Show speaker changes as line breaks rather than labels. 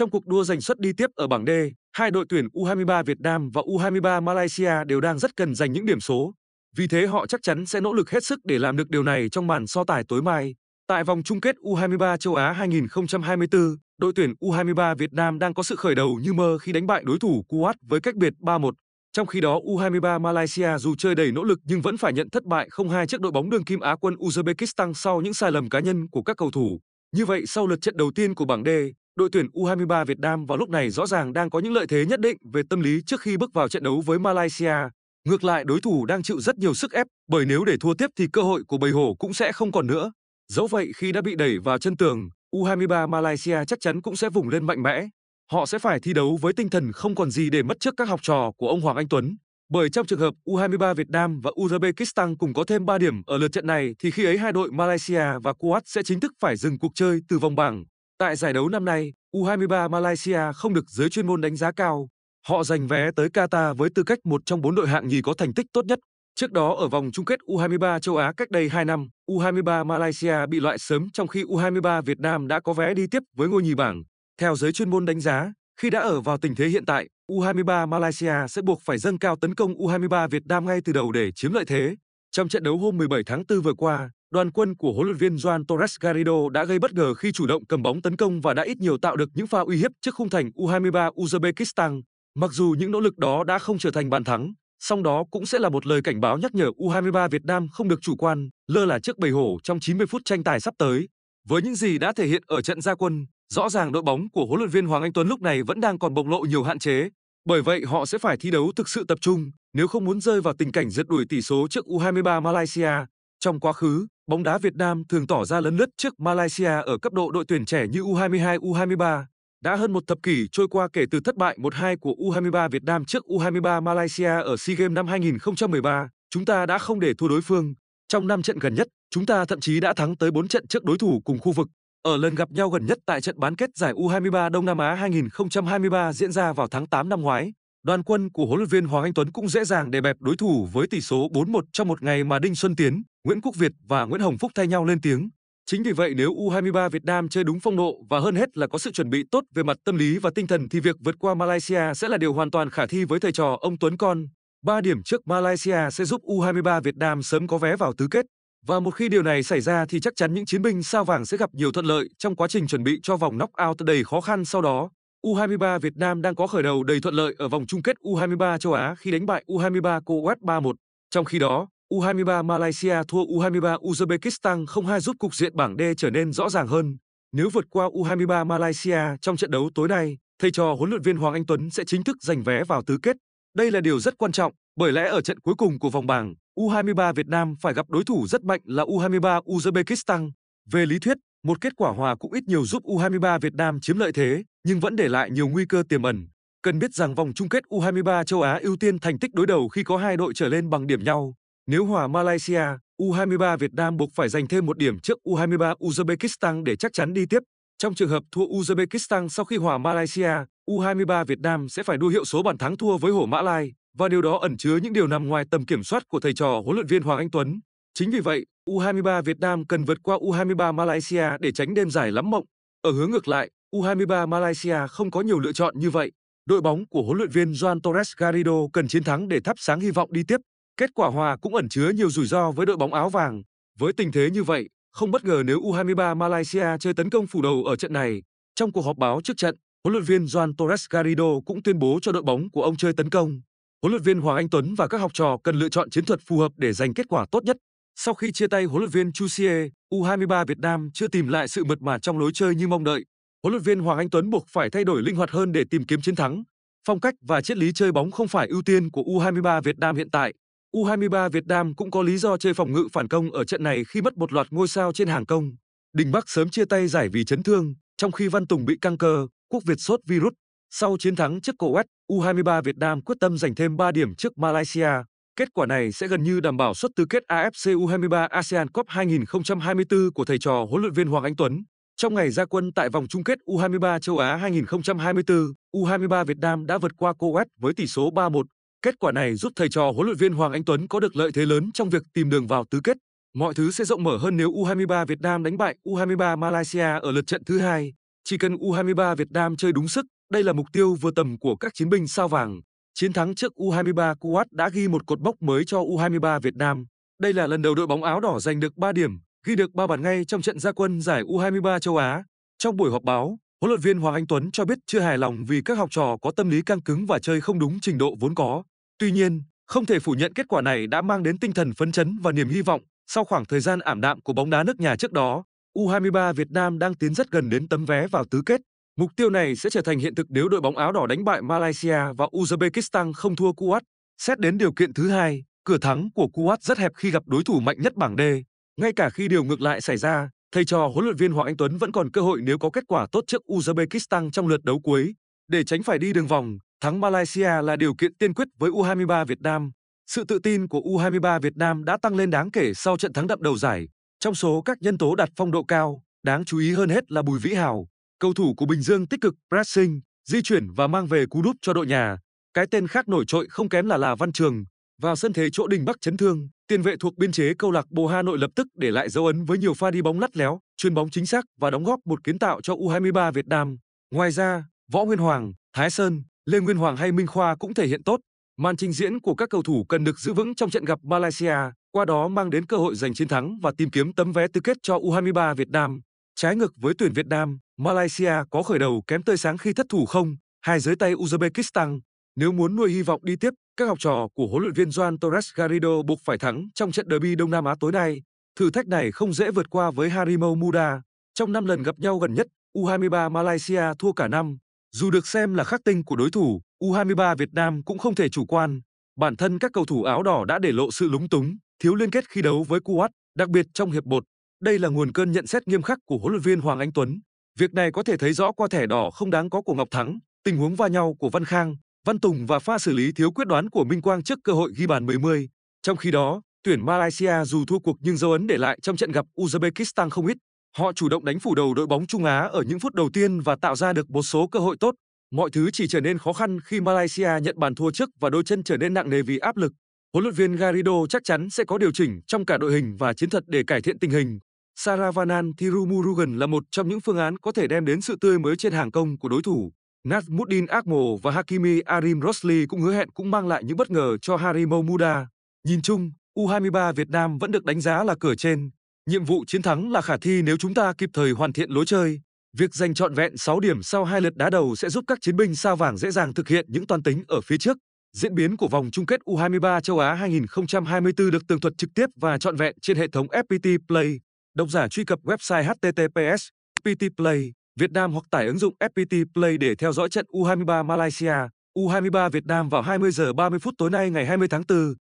Trong cuộc đua giành suất đi tiếp ở bảng D, hai đội tuyển U23 Việt Nam và U23 Malaysia đều đang rất cần giành những điểm số. Vì thế họ chắc chắn sẽ nỗ lực hết sức để làm được điều này trong màn so tài tối mai. Tại vòng chung kết U23 châu Á 2024, đội tuyển U23 Việt Nam đang có sự khởi đầu như mơ khi đánh bại đối thủ Kuwait với cách biệt 3-1. Trong khi đó, U23 Malaysia dù chơi đầy nỗ lực nhưng vẫn phải nhận thất bại 0-2 trước đội bóng đương kim Á quân Uzbekistan sau những sai lầm cá nhân của các cầu thủ. Như vậy, sau lượt trận đầu tiên của bảng D, đội tuyển U23 Việt Nam vào lúc này rõ ràng đang có những lợi thế nhất định về tâm lý trước khi bước vào trận đấu với Malaysia. Ngược lại, đối thủ đang chịu rất nhiều sức ép, bởi nếu để thua tiếp thì cơ hội của bầy hổ cũng sẽ không còn nữa. Dẫu vậy, khi đã bị đẩy vào chân tường, U23 Malaysia chắc chắn cũng sẽ vùng lên mạnh mẽ. Họ sẽ phải thi đấu với tinh thần không còn gì để mất trước các học trò của ông Hoàng Anh Tuấn. Bởi trong trường hợp U23 Việt Nam và Uzbekistan cùng có thêm 3 điểm ở lượt trận này thì khi ấy hai đội Malaysia và Kuwait sẽ chính thức phải dừng cuộc chơi từ vòng bảng. Tại giải đấu năm nay, U23 Malaysia không được giới chuyên môn đánh giá cao. Họ giành vé tới Qatar với tư cách một trong bốn đội hạng nhì có thành tích tốt nhất. Trước đó ở vòng chung kết U23 châu Á cách đây 2 năm, U23 Malaysia bị loại sớm trong khi U23 Việt Nam đã có vé đi tiếp với ngôi nhì bảng. Theo giới chuyên môn đánh giá, khi đã ở vào tình thế hiện tại, U23 Malaysia sẽ buộc phải dâng cao tấn công U23 Việt Nam ngay từ đầu để chiếm lợi thế. Trong trận đấu hôm 17 tháng 4 vừa qua, đoàn quân của huấn luyện viên Juan Torres Garrido đã gây bất ngờ khi chủ động cầm bóng tấn công và đã ít nhiều tạo được những pha uy hiếp trước khung thành U23 Uzbekistan. Mặc dù những nỗ lực đó đã không trở thành bàn thắng, song đó cũng sẽ là một lời cảnh báo nhắc nhở U23 Việt Nam không được chủ quan, lơ là trước bầy hổ trong 90 phút tranh tài sắp tới. Với những gì đã thể hiện ở trận gia quân, rõ ràng đội bóng của huấn luyện viên Hoàng Anh Tuấn lúc này vẫn đang còn bộc lộ nhiều hạn chế. Bởi vậy họ sẽ phải thi đấu thực sự tập trung nếu không muốn rơi vào tình cảnh giật đuổi tỷ số trước U23 Malaysia. Trong quá khứ, bóng đá Việt Nam thường tỏ ra lấn lướt trước Malaysia ở cấp độ đội tuyển trẻ như U22, U23. Đã hơn một thập kỷ trôi qua kể từ thất bại 1-2 của U23 Việt Nam trước U23 Malaysia ở SEA Games năm 2013, chúng ta đã không để thua đối phương. Trong 5 trận gần nhất, chúng ta thậm chí đã thắng tới 4 trận trước đối thủ cùng khu vực. Ở lần gặp nhau gần nhất tại trận bán kết giải U23 Đông Nam Á 2023 diễn ra vào tháng 8 năm ngoái, đoàn quân của huấn luyện viên Hoàng Anh Tuấn cũng dễ dàng đè bẹp đối thủ với tỷ số 4-1 trong một ngày mà Đinh Xuân Tiến, Nguyễn Quốc Việt và Nguyễn Hồng Phúc thay nhau lên tiếng. Chính vì vậy nếu U23 Việt Nam chơi đúng phong độ và hơn hết là có sự chuẩn bị tốt về mặt tâm lý và tinh thần thì việc vượt qua Malaysia sẽ là điều hoàn toàn khả thi với thầy trò ông Tuấn Con. 3 điểm trước Malaysia sẽ giúp U23 Việt Nam sớm có vé vào tứ kết. Và một khi điều này xảy ra thì chắc chắn những chiến binh sao vàng sẽ gặp nhiều thuận lợi trong quá trình chuẩn bị cho vòng knock-out đầy khó khăn sau đó. U23 Việt Nam đang có khởi đầu đầy thuận lợi ở vòng chung kết U23 châu Á khi đánh bại U23 Kuwait 3-1. Trong khi đó, U23 Malaysia thua U23 Uzbekistan 0-2 giúp cục diện bảng D trở nên rõ ràng hơn. Nếu vượt qua U23 Malaysia trong trận đấu tối nay, thầy trò huấn luyện viên Hoàng Anh Tuấn sẽ chính thức giành vé vào tứ kết. Đây là điều rất quan trọng, bởi lẽ ở trận cuối cùng của vòng bảng, U23 Việt Nam phải gặp đối thủ rất mạnh là U23 Uzbekistan. Về lý thuyết, một kết quả hòa cũng ít nhiều giúp U23 Việt Nam chiếm lợi thế, nhưng vẫn để lại nhiều nguy cơ tiềm ẩn. Cần biết rằng vòng chung kết U23 châu Á ưu tiên thành tích đối đầu khi có hai đội trở lên bằng điểm nhau. Nếu hòa Malaysia, U23 Việt Nam buộc phải giành thêm một điểm trước U23 Uzbekistan để chắc chắn đi tiếp. Trong trường hợp thua Uzbekistan sau khi hòa Malaysia, U23 Việt Nam sẽ phải đua hiệu số bàn thắng thua với Hổ Mã Lai và điều đó ẩn chứa những điều nằm ngoài tầm kiểm soát của thầy trò huấn luyện viên Hoàng Anh Tuấn. Chính vì vậy, U23 Việt Nam cần vượt qua U23 Malaysia để tránh đêm giải lắm mộng. Ở hướng ngược lại, U23 Malaysia không có nhiều lựa chọn như vậy. Đội bóng của huấn luyện viên Juan Torres Garrido cần chiến thắng để thắp sáng hy vọng đi tiếp. Kết quả hòa cũng ẩn chứa nhiều rủi ro với đội bóng áo vàng. Với tình thế như vậy, không bất ngờ nếu U23 Malaysia chơi tấn công phủ đầu ở trận này. Trong cuộc họp báo trước trận, huấn luyện viên Juan Torres Garrido cũng tuyên bố cho đội bóng của ông chơi tấn công. Huấn luyện viên Hoàng Anh Tuấn và các học trò cần lựa chọn chiến thuật phù hợp để giành kết quả tốt nhất. Sau khi chia tay huấn luyện viên Chu Xie, U23 Việt Nam chưa tìm lại sự mượt mà trong lối chơi như mong đợi. Huấn luyện viên Hoàng Anh Tuấn buộc phải thay đổi linh hoạt hơn để tìm kiếm chiến thắng. Phong cách và triết lý chơi bóng không phải ưu tiên của U23 Việt Nam hiện tại. U23 Việt Nam cũng có lý do chơi phòng ngự phản công ở trận này khi mất một loạt ngôi sao trên hàng công. Đình Bắc sớm chia tay giải vì chấn thương, trong khi Văn Tùng bị căng cơ, Quốc Việt sốt virus. Sau chiến thắng trước Kuwait, U23 Việt Nam quyết tâm giành thêm 3 điểm trước Malaysia. Kết quả này sẽ gần như đảm bảo suất tứ kết AFC U23 ASEAN Cup 2024 của thầy trò huấn luyện viên Hoàng Anh Tuấn. Trong ngày ra quân tại vòng chung kết U23 châu Á 2024, U23 Việt Nam đã vượt qua Kuwait với tỷ số 3-1. Kết quả này giúp thầy trò huấn luyện viên Hoàng Anh Tuấn có được lợi thế lớn trong việc tìm đường vào tứ kết. Mọi thứ sẽ rộng mở hơn nếu U23 Việt Nam đánh bại U23 Malaysia ở lượt trận thứ hai. Chỉ cần U23 Việt Nam chơi đúng sức, đây là mục tiêu vừa tầm của các chiến binh sao vàng. Chiến thắng trước U23 Kuwait đã ghi một cột mốc mới cho U23 Việt Nam. Đây là lần đầu đội bóng áo đỏ giành được 3 điểm, ghi được 3 bàn ngay trong trận gia quân giải U23 châu Á. Trong buổi họp báo, huấn luyện viên Hoàng Anh Tuấn cho biết chưa hài lòng vì các học trò có tâm lý căng cứng và chơi không đúng trình độ vốn có. Tuy nhiên, không thể phủ nhận kết quả này đã mang đến tinh thần phấn chấn và niềm hy vọng sau khoảng thời gian ảm đạm của bóng đá nước nhà trước đó. U23 Việt Nam đang tiến rất gần đến tấm vé vào tứ kết. Mục tiêu này sẽ trở thành hiện thực nếu đội bóng áo đỏ đánh bại Malaysia và Uzbekistan không thua Kuwait. Xét đến điều kiện thứ hai, cửa thắng của Kuwait rất hẹp khi gặp đối thủ mạnh nhất bảng D. Ngay cả khi điều ngược lại xảy ra, thầy trò huấn luyện viên Hoàng Anh Tuấn vẫn còn cơ hội nếu có kết quả tốt trước Uzbekistan trong lượt đấu cuối. Để tránh phải đi đường vòng, thắng Malaysia là điều kiện tiên quyết với U23 Việt Nam. Sự tự tin của U23 Việt Nam đã tăng lên đáng kể sau trận thắng đậm đầu giải. Trong số các nhân tố đạt phong độ cao, đáng chú ý hơn hết là Bùi Vĩ Hào, cầu thủ của Bình Dương tích cực pressing, di chuyển và mang về cú đúp cho đội nhà. Cái tên khác nổi trội không kém là là Văn Trường, vào sân thế chỗ Đình Bắc chấn thương, tiền vệ thuộc biên chế câu lạc bộ Hà Nội lập tức để lại dấu ấn với nhiều pha đi bóng lắt léo, chuyền bóng chính xác và đóng góp một kiến tạo cho U23 Việt Nam. Ngoài ra, Võ Nguyên Hoàng, Thái Sơn, Lê Nguyên Hoàng hay Minh Khoa cũng thể hiện tốt. Màn trình diễn của các cầu thủ cần được giữ vững trong trận gặp Malaysia, qua đó mang đến cơ hội giành chiến thắng và tìm kiếm tấm vé tứ kết cho U23 Việt Nam. Trái ngược với tuyển Việt Nam, Malaysia có khởi đầu kém tươi sáng khi thất thủ không, hai dưới tay Uzbekistan. Nếu muốn nuôi hy vọng đi tiếp, các học trò của huấn luyện viên Juan Torres Garrido buộc phải thắng trong trận derby Đông Nam Á tối nay. Thử thách này không dễ vượt qua với Harimau Muda. Trong 5 lần gặp nhau gần nhất, U23 Malaysia thua cả năm. Dù được xem là khắc tinh của đối thủ, U23 Việt Nam cũng không thể chủ quan. Bản thân các cầu thủ áo đỏ đã để lộ sự lúng túng, thiếu liên kết khi đấu với Kuwait, đặc biệt trong hiệp 1. Đây là nguồn cơn nhận xét nghiêm khắc của huấn luyện viên Hoàng Anh Tuấn. Việc này có thể thấy rõ qua thẻ đỏ không đáng có của Ngọc Thắng, tình huống va nhau của Văn Khang, Văn Tùng và pha xử lý thiếu quyết đoán của Minh Quang trước cơ hội ghi bàn 10-10. Trong khi đó, tuyển Malaysia dù thua cuộc nhưng dấu ấn để lại trong trận gặp Uzbekistan không ít. Họ chủ động đánh phủ đầu đội bóng Trung Á ở những phút đầu tiên và tạo ra được một số cơ hội tốt. Mọi thứ chỉ trở nên khó khăn khi Malaysia nhận bàn thua trước và đôi chân trở nên nặng nề vì áp lực. Huấn luyện viên Garrido chắc chắn sẽ có điều chỉnh trong cả đội hình và chiến thuật để cải thiện tình hình. Saravanan Thirumurugan là một trong những phương án có thể đem đến sự tươi mới trên hàng công của đối thủ. Nazmuddin Akmo và Hakimi Arim Rosli cũng hứa hẹn cũng mang lại những bất ngờ cho Harimau Muda. Nhìn chung, U23 Việt Nam vẫn được đánh giá là cửa trên. Nhiệm vụ chiến thắng là khả thi nếu chúng ta kịp thời hoàn thiện lối chơi. Việc giành trọn vẹn 6 điểm sau hai lượt đá đầu sẽ giúp các chiến binh sao vàng dễ dàng thực hiện những toan tính ở phía trước. Diễn biến của vòng chung kết U23 châu Á 2024 được tường thuật trực tiếp và trọn vẹn trên hệ thống FPT Play. Độc giả truy cập website https FPT Play Việt Nam hoặc tải ứng dụng FPT Play để theo dõi trận U23 Malaysia, U23 Việt Nam vào 20 giờ 30 phút tối nay ngày 20 tháng 4.